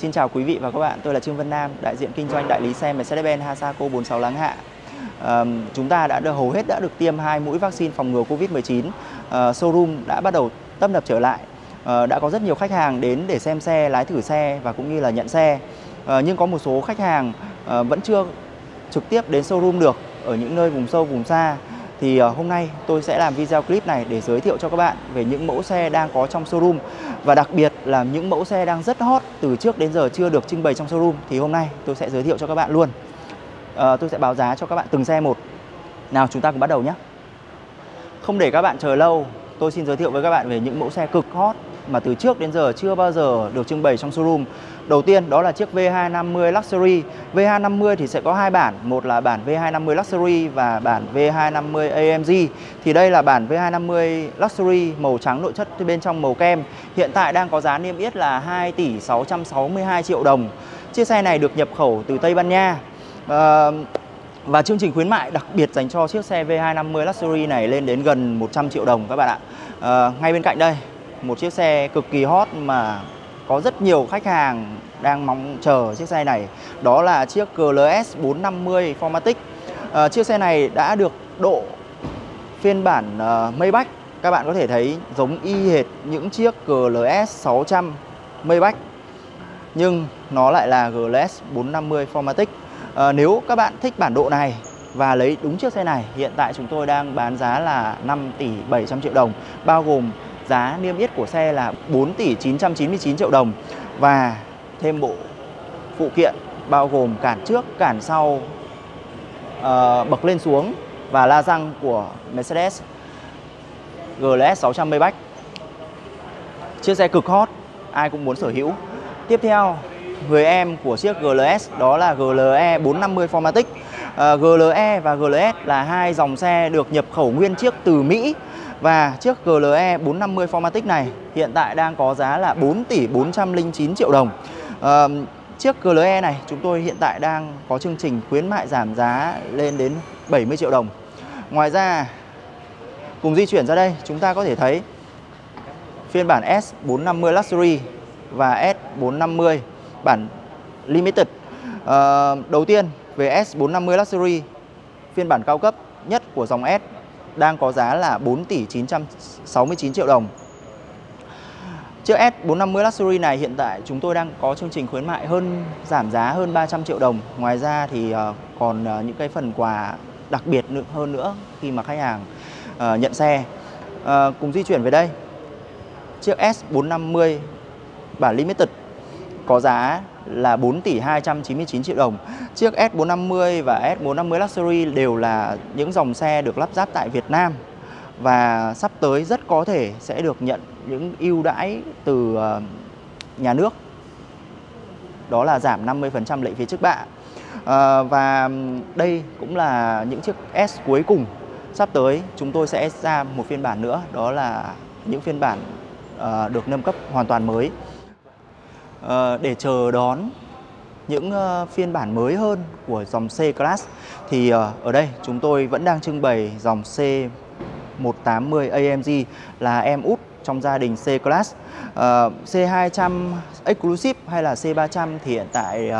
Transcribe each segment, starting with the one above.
Xin chào quý vị và các bạn, tôi là Trương Vân Nam, đại diện kinh doanh đại lý xe Mercedes-Benz Hasako 46 Láng Hạ. À, chúng ta đã được hầu hết đã được tiêm hai mũi vaccine phòng ngừa Covid-19. À, ờ, showroom đã bắt đầu tấp nập trở lại. À, đã có rất nhiều khách hàng đến để xem xe, lái thử xe và cũng như là nhận xe. À, nhưng có một số khách hàng à, vẫn chưa trực tiếp đến showroom được ở những nơi vùng sâu vùng xa thì ờ, hôm nay tôi sẽ làm video clip này để giới thiệu cho các bạn về những mẫu xe đang có trong showroom và đặc biệt là những mẫu xe đang rất hot từ trước đến giờ chưa được trưng bày trong showroom thì hôm nay tôi sẽ giới thiệu cho các bạn luôn. à, tôi sẽ báo giá cho các bạn từng xe một. Nào chúng ta cùng bắt đầu nhé. Không để các bạn chờ lâu, tôi xin giới thiệu với các bạn về những mẫu xe cực hot mà từ trước đến giờ chưa bao giờ được trưng bày trong showroom. Đầu tiên đó là chiếc V250 Luxury. V250 thì sẽ có hai bản, một là bản V250 Luxury và bản V250 AMG. Thì đây là bản V250 Luxury màu trắng nội chất bên trong màu kem. Hiện tại đang có giá niêm yết là 2 tỷ 662 triệu đồng. Chiếc xe này được nhập khẩu từ Tây Ban Nha. À, và chương trình khuyến mại đặc biệt dành cho chiếc xe V250 Luxury này lên đến gần 100 triệu đồng các bạn ạ. À, ngay bên cạnh đây một chiếc xe cực kỳ hot mà có rất nhiều khách hàng đang mong chờ chiếc xe này. Đó là chiếc GLS 450 Formatic. À, chiếc xe này đã được độ phiên bản uh, Maybach. Các bạn có thể thấy giống y hệt những chiếc GLS 600 Maybach nhưng nó lại là GLS 450 Formatic. À, nếu các bạn thích bản độ này và lấy đúng chiếc xe này hiện tại chúng tôi đang bán giá là 5 tỷ 700 triệu đồng bao gồm giá niêm yết của xe là 4 tỷ 999 triệu đồng và thêm bộ phụ kiện bao gồm cản trước, cản sau, uh, bậc lên xuống và la răng của Mercedes GLS 600 Maybach. Chiếc xe cực hot, ai cũng muốn sở hữu. Tiếp theo, người em của chiếc GLS đó là GLE 450 Formatic. Ờ, uh, GLE và GLS là hai dòng xe được nhập khẩu nguyên chiếc từ Mỹ và chiếc GLE 450 Formatic này hiện tại đang có giá là 4 tỷ 409 triệu đồng. À, chiếc GLE này chúng tôi hiện tại đang có chương trình khuyến mại giảm giá lên đến 70 triệu đồng. Ngoài ra cùng di chuyển ra đây chúng ta có thể thấy phiên bản S450 Luxury và S450 bản Limited. À, đầu tiên về S450 Luxury phiên bản cao cấp nhất của dòng S đang có giá là 4 tỷ 969 triệu đồng. Chiếc S450 Luxury này hiện tại chúng tôi đang có chương trình khuyến mại hơn, giảm giá hơn 300 triệu đồng. Ngoài ra thì ờ, còn ờ, những cái phần quà đặc biệt hơn nữa khi mà khách hàng ờ, nhận xe. cùng di chuyển về đây. Chiếc S450 bản Limited có giá là 4 tỷ 299 triệu đồng. Chiếc S450 và S450 Luxury đều là những dòng xe được lắp ráp tại Việt Nam và sắp tới rất có thể sẽ được nhận những ưu đãi từ ờ, nhà nước. Đó là giảm 50% lệ phí trước bạ. À, và đây cũng là những chiếc S cuối cùng sắp tới chúng tôi sẽ ra một phiên bản nữa đó là những phiên bản uh, được nâng cấp hoàn toàn mới Ờ, để chờ đón những ờ, phiên bản mới hơn của dòng C Class thì ờ, ở đây chúng tôi vẫn đang trưng bày dòng C180 AMG là em út trong gia đình C Class. C200 Exclusive hay là C300 thì hiện tại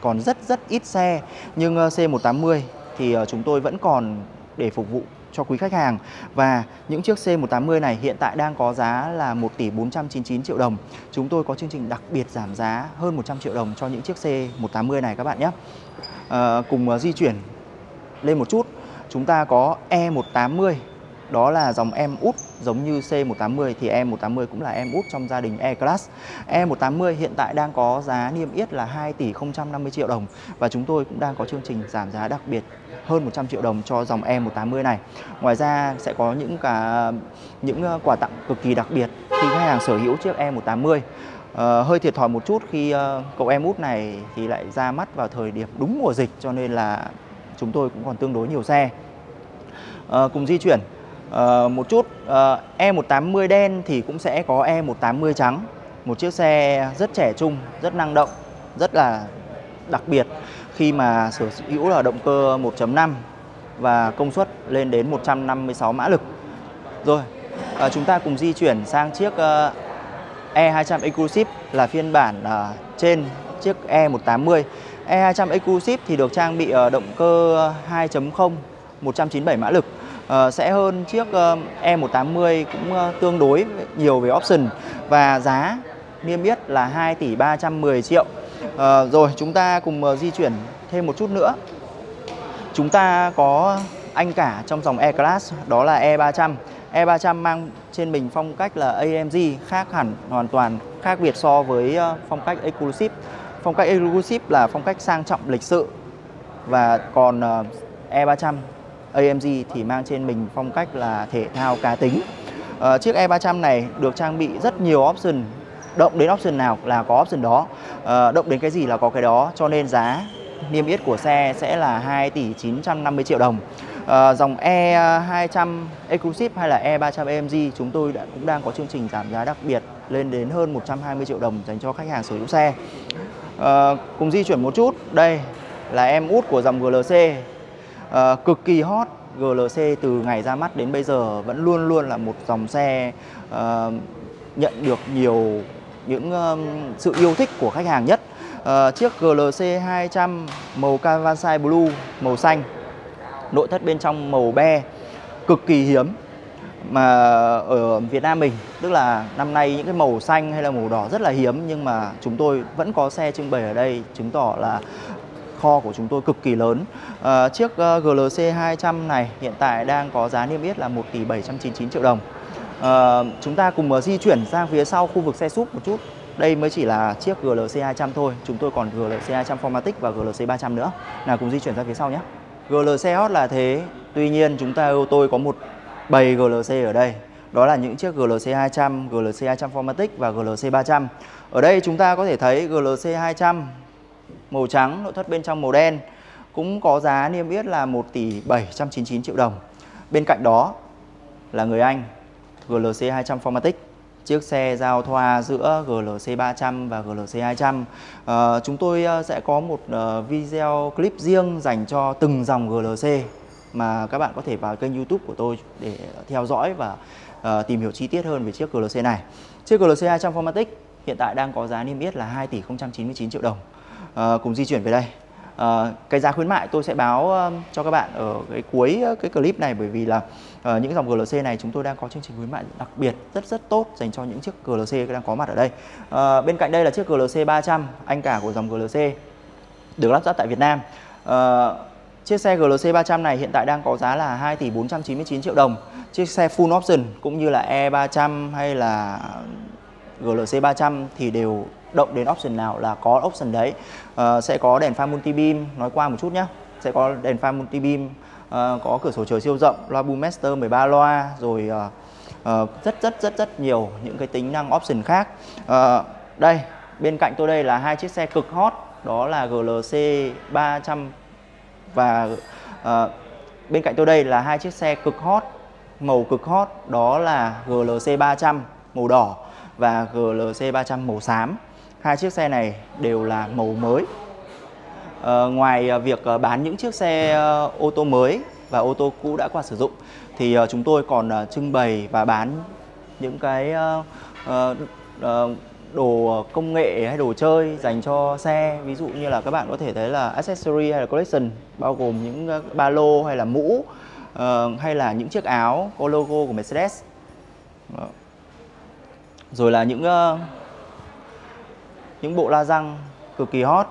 còn rất rất ít xe nhưng C180 thì chúng tôi vẫn còn để phục vụ cho quý khách hàng và những chiếc C180 này hiện tại đang có giá là 1 tỷ 499 triệu đồng. Chúng tôi có chương trình đặc biệt giảm giá hơn 100 triệu đồng cho những chiếc C180 này các bạn nhé. À, cùng uh, di chuyển lên một chút, chúng ta có E180 đó là dòng em út giống như C180 thì E180 cũng là em út trong gia đình E-Class. E180 hiện tại đang có giá niêm yết là 2 tỷ 050 triệu đồng và chúng tôi cũng đang có chương trình giảm giá đặc biệt hơn 100 triệu đồng cho dòng E180 này. Ngoài ra sẽ có những cả những ờ, quà tặng cực kỳ đặc biệt khi khách hàng sở hữu chiếc E180. Uh, ờ, hơi thiệt thòi một chút khi uh, cậu em út này thì lại ra mắt vào thời điểm đúng mùa dịch cho nên là chúng tôi cũng còn tương đối nhiều xe. Uh, cùng di chuyển uh, một chút ờ, uh, E180 đen thì cũng sẽ có E180 trắng. Một chiếc xe rất trẻ trung rất năng động rất là đặc biệt khi mà sở hữu là động cơ 1.5 và công suất lên đến 156 mã lực. Rồi uh, chúng ta cùng di chuyển sang chiếc uh, E200 Exclusive là phiên bản uh, trên chiếc E180. E200 Exclusive thì được trang bị động cơ 2.0 197 mã lực uh, sẽ hơn chiếc ờ, uh, E180 cũng uh, tương đối nhiều về option và giá niêm yết là 2 tỷ 310 triệu. Uh, rồi chúng ta cùng uh, di chuyển thêm một chút nữa. Chúng ta có anh cả trong dòng E-Class đó là E300. E300 mang trên mình phong cách là AMG khác hẳn hoàn toàn khác biệt so với phong cách Exclusive. Phong cách Exclusive là phong cách sang trọng lịch sự và còn E300 AMG thì mang trên mình phong cách là thể thao cá tính. Uh, chiếc E300 này được trang bị rất nhiều option. Động đến option nào là có option đó. Uh, động đến cái gì là có cái đó. Cho nên giá niêm yết của xe sẽ là 2 tỷ 950 triệu đồng. Uh, dòng E200 Exclusive hay là E300 AMG chúng tôi đã, cũng đang có chương trình giảm giá đặc biệt lên đến hơn 120 triệu đồng dành cho khách hàng sở hữu xe. Uh, cùng di chuyển một chút. Đây là em út của dòng GLC uh, cực kỳ hot GLC từ ngày ra mắt đến bây giờ vẫn luôn luôn là một dòng xe uh, nhận được nhiều những um, sự yêu thích của khách hàng nhất. Uh, chiếc GLC 200 màu Kawansai Blue màu xanh, nội thất bên trong màu be cực kỳ hiếm mà ở Việt Nam mình tức là năm nay những cái màu xanh hay là màu đỏ rất là hiếm nhưng mà chúng tôi vẫn có xe trưng bày ở đây chứng tỏ là kho của chúng tôi cực kỳ lớn. À, chiếc GLC 200 này hiện tại đang có giá niêm yết là 1 tỷ 799 triệu đồng. À, chúng ta cùng di chuyển sang phía sau khu vực xe súp một chút. Đây mới chỉ là chiếc GLC 200 thôi. Chúng tôi còn GLC 200 Formatic và GLC 300 nữa. Nào cùng di chuyển ra phía sau nhé. GLC hot là thế. Tuy nhiên chúng ta tôi có một bầy GLC ở đây. Đó là những chiếc GLC 200, GLC 200 Formatic và GLC 300. Ở đây chúng ta có thể thấy GLC 200 màu trắng, nội thất bên trong màu đen cũng có giá niêm yết là 1 tỷ 799 triệu đồng. Bên cạnh đó là người Anh GLC 200 Formatic chiếc xe giao thoa giữa GLC 300 và GLC 200. À, chúng tôi ờ, sẽ có một ờ, video clip riêng dành cho từng dòng GLC mà các bạn có thể vào kênh YouTube của tôi để theo dõi và uh, tìm hiểu chi tiết hơn về chiếc GLC này. Chiếc GLC 200 Formatic hiện tại đang có giá niêm yết là 2 tỷ 099 triệu đồng uh, cùng di chuyển về đây. uh, cái giá khuyến mại tôi sẽ báo uh, cho các bạn ở cái cuối cái clip này bởi vì là uh, những dòng GLC này chúng tôi đang có chương trình khuyến mại đặc biệt rất rất tốt dành cho những chiếc GLC đang có mặt ở đây. uh, bên cạnh đây là chiếc GLC 300 anh cả của dòng GLC được lắp ráp tại Việt Nam. uh, chiếc xe GLC 300 này hiện tại đang có giá là 2 tỷ 499 triệu đồng. Chiếc xe full option cũng như là E300 hay là GLC 300 thì đều động đến option nào là có option đấy. Uh, sẽ có đèn pha multi beam nói qua một chút nhé sẽ có đèn pha multi beam uh, ờ, có cửa sổ trời siêu rộng loa boom master 13 loa rồi uh, uh, rất rất rất rất nhiều những cái tính năng option khác. Uh, đây bên cạnh tôi đây là hai chiếc xe cực hot đó là GLC 300 và uh, bên cạnh tôi đây là hai chiếc xe cực hot màu cực hot đó là GLC 300 màu đỏ và GLC 300 màu xám hai chiếc xe này đều là màu mới. À, ngoài ờ, việc ờ, bán những chiếc xe ô tô mới và ô tô cũ đã qua sử dụng thì chúng tôi còn trưng bày và bán những cái đồ công nghệ hay đồ chơi dành cho xe. Ví dụ như là các bạn có thể thấy là accessory hay là collection bao gồm những ba lô hay là mũ hay là những chiếc áo có logo của Mercedes. Rồi là những những bộ la răng cực kỳ hot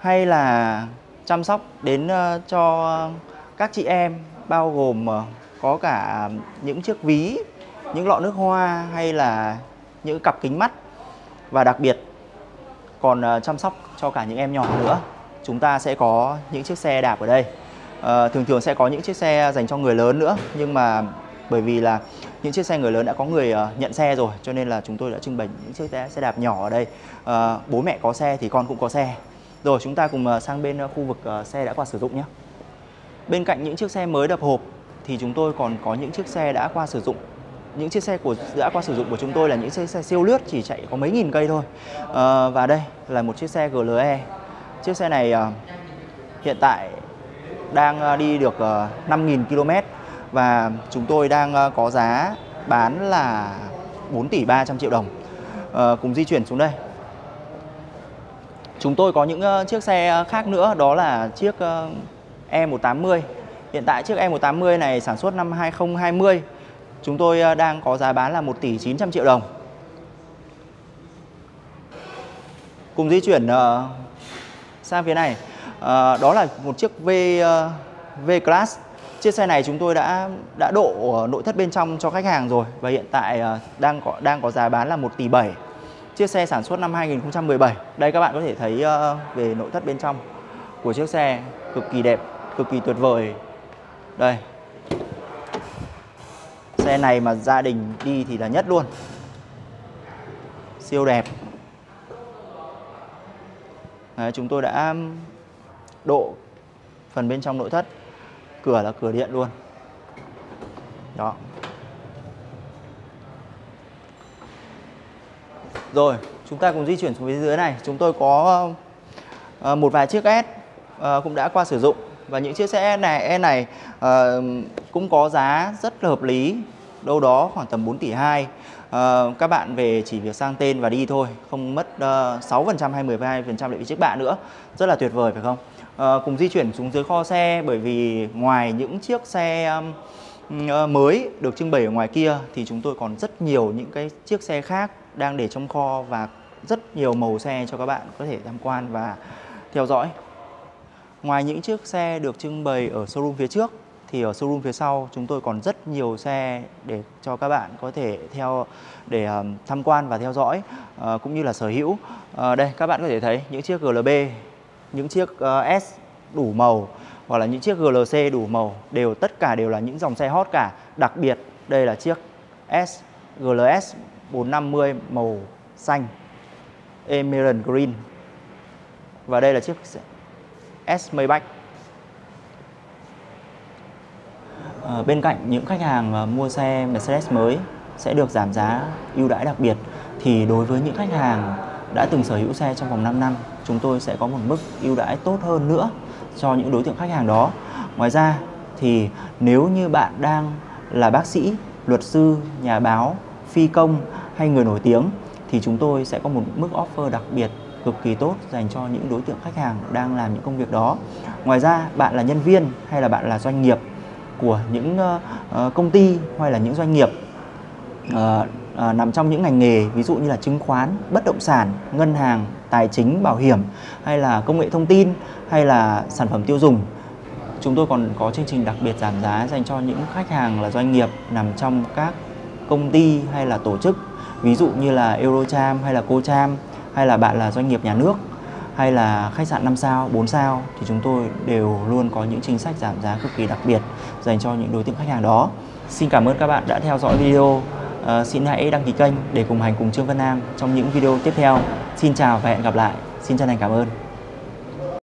hay là chăm sóc đến ờ, cho các chị em bao gồm ờ, có cả những chiếc ví, những lọ nước hoa hay là những cặp kính mắt và đặc biệt còn ờ, chăm sóc cho cả những em nhỏ nữa. Chúng ta sẽ có những chiếc xe đạp ở đây. Thường thường sẽ có những chiếc xe dành cho người lớn nữa nhưng mà bởi vì là những chiếc xe người lớn đã có người uh, nhận xe rồi cho nên là chúng tôi đã trưng bày những chiếc xe đạp nhỏ ở đây. Uh, bố mẹ có xe thì con cũng có xe. Rồi chúng ta cùng uh, sang bên uh, khu vực uh, xe đã qua sử dụng nhé. Bên cạnh những chiếc xe mới đập hộp thì chúng tôi còn có những chiếc xe đã qua sử dụng. Những chiếc xe của đã qua sử dụng của chúng tôi là những chiếc xe siêu lướt chỉ chạy có mấy nghìn cây thôi. À, và đây là một chiếc xe GLE chiếc xe này à, hiện tại đang đi được uh, 5.000 km và chúng tôi đang ờ, có giá bán là 4 tỷ 300 triệu đồng. à, cùng di chuyển xuống đây. Chúng tôi có những ờ, chiếc xe khác nữa đó là chiếc E180 hiện tại chiếc E180 này sản xuất năm 2020 chúng tôi đang có giá bán là 1 tỷ 900 triệu đồng. Cùng di chuyển sang phía này. Đó là một chiếc V V Class chiếc xe này chúng tôi đã đã độ ờ, nội thất bên trong cho khách hàng rồi và hiện tại ờ, đang có đang có giá bán là 1 tỷ 7 chiếc xe sản xuất năm 2017 đây các bạn có thể thấy ờ, về nội thất bên trong của chiếc xe cực kỳ đẹp cực kỳ tuyệt vời. Đây. Xe này mà gia đình đi thì là nhất luôn. Siêu đẹp. Đấy, chúng tôi đã độ phần bên trong nội thất cửa là cửa điện luôn. Đó. Rồi chúng ta cùng di chuyển xuống phía dưới này. Chúng tôi có ờ, một vài chiếc S ờ, cũng đã qua sử dụng. Và những chiếc xe này S này ờ, cũng có giá rất là hợp lý. Đâu đó khoảng tầm 4 tỷ 2 các bạn về chỉ việc sang tên và đi thôi. Không mất uh, 6% hay 12% lệ phí trước bạ nữa. Rất là tuyệt vời phải không? Ờ, cùng di chuyển xuống dưới kho xe bởi vì ngoài những chiếc xe ờ, mới được trưng bày ở ngoài kia thì chúng tôi còn rất nhiều những cái chiếc xe khác đang để trong kho và rất nhiều màu xe cho các bạn có thể tham quan và theo dõi ngoài những chiếc xe được trưng bày ở showroom phía trước thì ở showroom phía sau chúng tôi còn rất nhiều xe để cho các bạn có thể theo để tham quan và theo dõi ờ, cũng như là sở hữu. Đây các bạn có thể thấy những chiếc GLB, những chiếc uh, S đủ màu hoặc là những chiếc GLC đủ màu đều tất cả đều là những dòng xe hot cả. Đặc biệt đây là chiếc S GLS 450 màu xanh Emerald Green và đây là chiếc S Maybach Ờ, bên cạnh những khách hàng mà mua xe Mercedes mới sẽ được giảm giá ưu đãi đặc biệt thì đối với những khách hàng đã từng sở hữu xe trong vòng 5 năm chúng tôi sẽ có một mức ưu đãi tốt hơn nữa cho những đối tượng khách hàng đó. Ngoài ra thì nếu như bạn đang là bác sĩ, luật sư, nhà báo, phi công hay người nổi tiếng thì chúng tôi sẽ có một mức offer đặc biệt cực kỳ tốt dành cho những đối tượng khách hàng đang làm những công việc đó. Ngoài ra, bạn là nhân viên hay là bạn là doanh nghiệp của những ờ, ờ, công ty hay là những doanh nghiệp ờ, À, nằm trong những ngành nghề ví dụ như là chứng khoán, bất động sản, ngân hàng, tài chính, bảo hiểm hay là công nghệ thông tin hay là sản phẩm tiêu dùng. Chúng tôi còn có chương trình đặc biệt giảm giá dành cho những khách hàng là doanh nghiệp nằm trong các công ty hay là tổ chức ví dụ như là Eurocharm hay là Cocham hay là bạn là doanh nghiệp nhà nước hay là khách sạn 5 sao, 4 sao thì chúng tôi đều luôn có những chính sách giảm giá cực kỳ đặc biệt dành cho những đối tượng khách hàng đó. Xin cảm ơn các bạn đã theo dõi video. Uh, xin hãy đăng ký kênh để cùng hành cùng Trương Văn Nam trong những video tiếp theo. Xin chào và hẹn gặp lại. Xin chân thành cảm ơn.